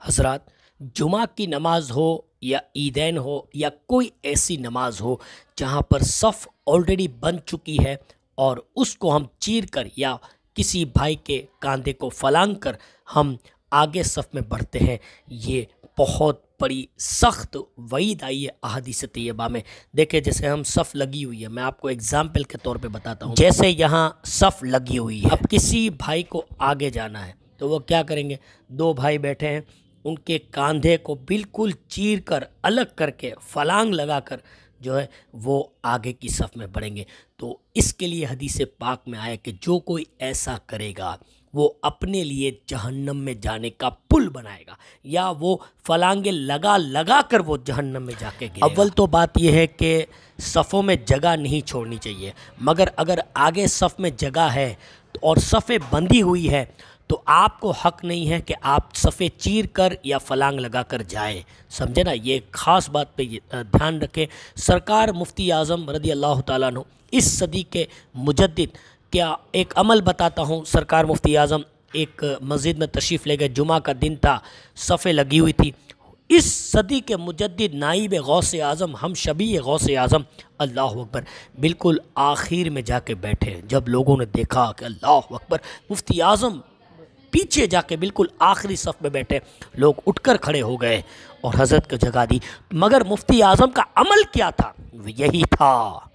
हज़रत, जुमा की नमाज़ हो या ईदैन हो या कोई ऐसी नमाज़ हो जहाँ पर सफ़ ऑलरेडी बन चुकी है और उसको हम चीर कर या किसी भाई के कांधे को फलांग कर हम आगे सफ़ में बढ़ते हैं। ये बहुत बड़ी सख्त वईद आई है अहादीस तैयबा में। देखे जैसे हम सफ़ लगी हुई है, मैं आपको एग्ज़ाम्पल के तौर पे बताता हूँ। जैसे यहाँ सफ़ लगी हुई है। अब किसी भाई को आगे जाना है तो वो क्या करेंगे? दो भाई बैठे हैं उनके कांधे को बिल्कुल चीर कर अलग करके फलांग लगाकर जो है वो आगे की सफ़ में बढ़ेंगे। तो इसके लिए हदीस पाक में आया कि जो कोई ऐसा करेगा, वो अपने लिए जहन्नम में जाने का पुल बनाएगा, या वो फलांगे लगा लगा कर वो जहन्नम में जाके अव्वल तो बात यह है कि सफ़ों में जगह नहीं छोड़नी चाहिए, मगर अगर आगे सफ़ में जगह है और सफ़े बंधी हुई है तो आपको हक नहीं है कि आप सफ़े चीर कर या फलांग लगा कर जाए। समझे ना? ये ख़ास बात पे ध्यान रखें। सरकार मुफ्ती आज़म रदी अल्लाह तु इस सदी के मुजद क्या एक अमल बताता हूँ? सरकार मुफ्ती आज़म एक मस्जिद में तशरीफ़ ले गए। जुमा का दिन था, सफ़े लगी हुई थी। इस सदी के मुजद नाइब गौस आज़म, हम शबी गौस आज़म, अल्लाह अकबर, बिल्कुल आखिर में जाके बैठे जब लोगों ने देखा कि अल्लाह अकबर, मुफ्ती आज़म पीछे जाके बिल्कुल आखिरी सफ़ में बैठे, लोग उठकर खड़े हो गए और हज़रत को जगा दी। मगर मुफ्ती आज़म का अमल क्या था? यही था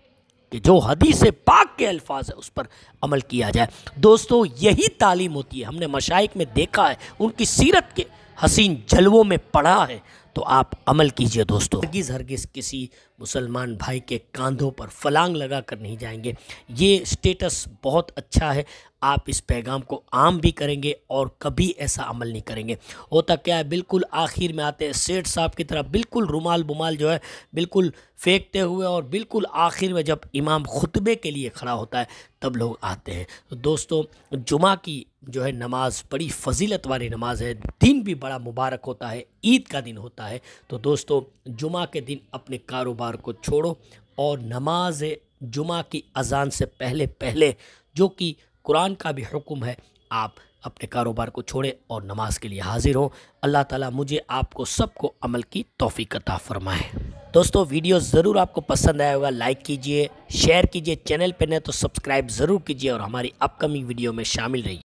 कि जो हदीस पाक के अल्फाज है, उस पर अमल किया जाए। दोस्तों, यही तालीम होती है। हमने मशाइक में देखा है, उनकी सीरत के हसीन जलवों में पढ़ा है। तो आप अमल कीजिए दोस्तों। हरगिज़ हरगिज़ किसी मुसलमान भाई के कांधों पर फलांग लगा कर नहीं जाएँगे। ये स्टेटस बहुत अच्छा है। आप इस पैगाम को आम भी करेंगे और कभी ऐसा अमल नहीं करेंगे। होता क्या है, बिल्कुल आखिर में आते हैं। सेठ साहब की तरह बिल्कुल रुमाल बुमाल जो है, बिल्कुल फेंकते हुए और बिल्कुल आखिर में जब इमाम खुतबे के लिए खड़ा होता है, तब लोग आते हैं। तो दोस्तों, जुमा की जो है नमाज़, बड़ी फजीलत वाली नमाज़ है। दिन भी बड़ा मुबारक होता है, ईद का दिन होता है। तो दोस्तों जुमा के दिन अपने कारोबार को छोड़ो और नमाज़ जुमा की अजान से पहले पहले जो कि कुरान का भी हुक्म है, आप अपने कारोबार को छोड़ें और नमाज़ के लिए हाजिर हों। अल्लाह ताला मुझे, आपको सबको अमल की तोफ़ी फ़रमाए। दोस्तों, वीडियो ज़रूर आपको पसंद आया होगा, लाइक कीजिए, शेयर कीजिए, चैनल पर नहीं तो सब्सक्राइब ज़रूर कीजिए और हमारी अपकमिंग वीडियो में शामिल रहिए।